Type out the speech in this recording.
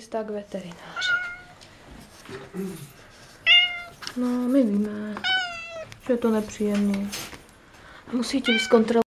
Jistá k veterináři. No, my víme, že je to nepříjemný. Musí ti zkontrolovat